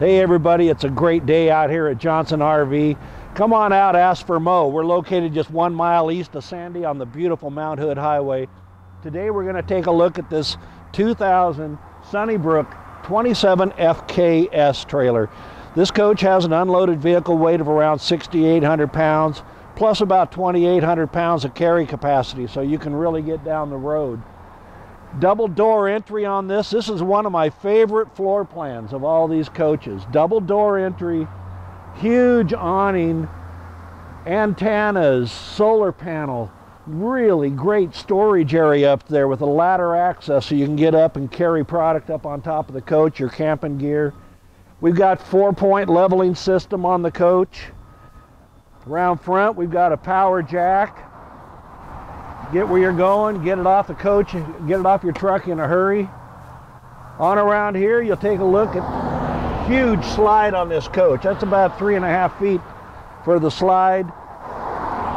Hey everybody, it's a great day out here at Johnson RV. Come on out, ask for Mo. We're located just one mile east of Sandy on the beautiful Mount Hood Highway. Today we're going to take a look at this 2000 Sunnybrook 27 FKS trailer. This coach has an unloaded vehicle weight of around 6,800 pounds, plus about 2,800 pounds of carry capacity, so you can really get down the road double door entry on this. This is one of my favorite floor plans of all these coaches. Double door entry, huge awning, antennas, solar panel, really great storage area up there with a ladder access so you can get up and carry product up on top of the coach, your camping gear. We've got four point leveling system on the coach. Around front, we've got a power jack get where you're going, get it off the coach, get it off your truck in a hurry. On around here, you'll take a look at huge slide on this coach. That's about three and a half feet for the slide.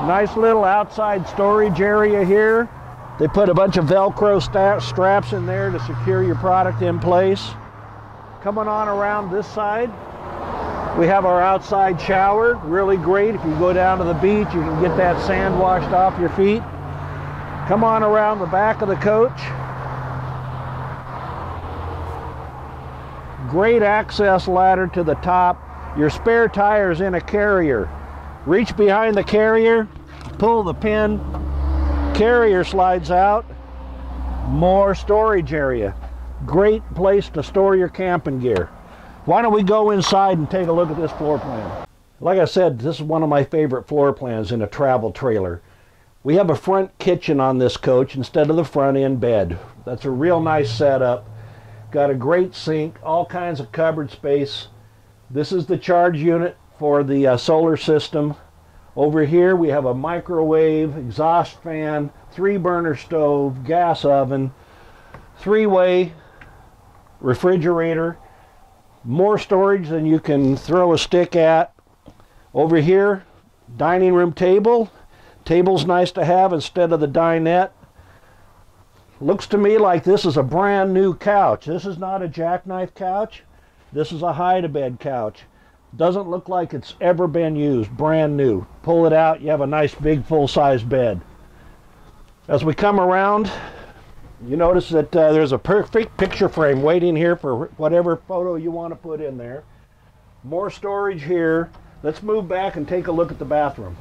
Nice little outside storage area here. They put a bunch of Velcro straps in there to secure your product in place. Coming on around this side, we have our outside shower, really great. If you go down to the beach, you can get that sand washed off your feet. Come on around the back of the coach. Great access ladder to the top. Your spare tires in a carrier. Reach behind the carrier, pull the pin, carrier slides out. More storage area. Great place to store your camping gear. Why don't we go inside and take a look at this floor plan? Like I said, this is one of my favorite floor plans in a travel trailer. We have a front kitchen on this coach instead of the front end bed. That's a real nice setup. Got a great sink, all kinds of cupboard space. This is the charge unit for the uh, solar system. Over here we have a microwave, exhaust fan, three burner stove, gas oven, three-way refrigerator, more storage than you can throw a stick at. Over here, dining room table, Table's nice to have instead of the dinette. Looks to me like this is a brand new couch. This is not a jackknife couch. This is a hide-a-bed couch. Doesn't look like it's ever been used. Brand new. Pull it out, you have a nice big full-size bed. As we come around, you notice that uh, there's a perfect picture frame waiting here for whatever photo you want to put in there. More storage here. Let's move back and take a look at the bathroom.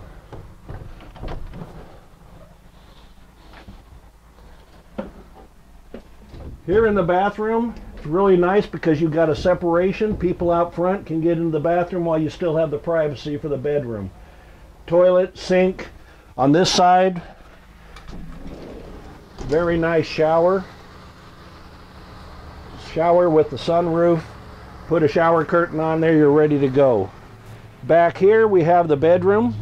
Here in the bathroom, it's really nice because you've got a separation. People out front can get into the bathroom while you still have the privacy for the bedroom. Toilet, sink. On this side, very nice shower. Shower with the sunroof. Put a shower curtain on there, you're ready to go. Back here we have the bedroom.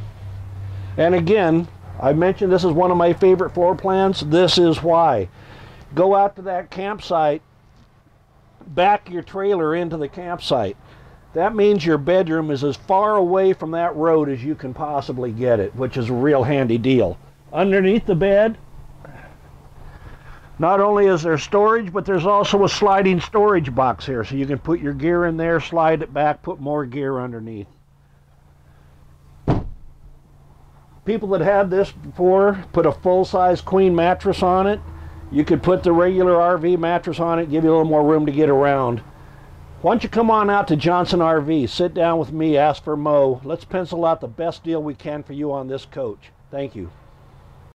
And again, I mentioned this is one of my favorite floor plans. This is why go out to that campsite, back your trailer into the campsite. That means your bedroom is as far away from that road as you can possibly get it, which is a real handy deal. Underneath the bed, not only is there storage, but there's also a sliding storage box here. So you can put your gear in there, slide it back, put more gear underneath. People that had this before put a full-size queen mattress on it. You could put the regular RV mattress on it, give you a little more room to get around. Why don't you come on out to Johnson RV, sit down with me, ask for Mo. Let's pencil out the best deal we can for you on this coach. Thank you.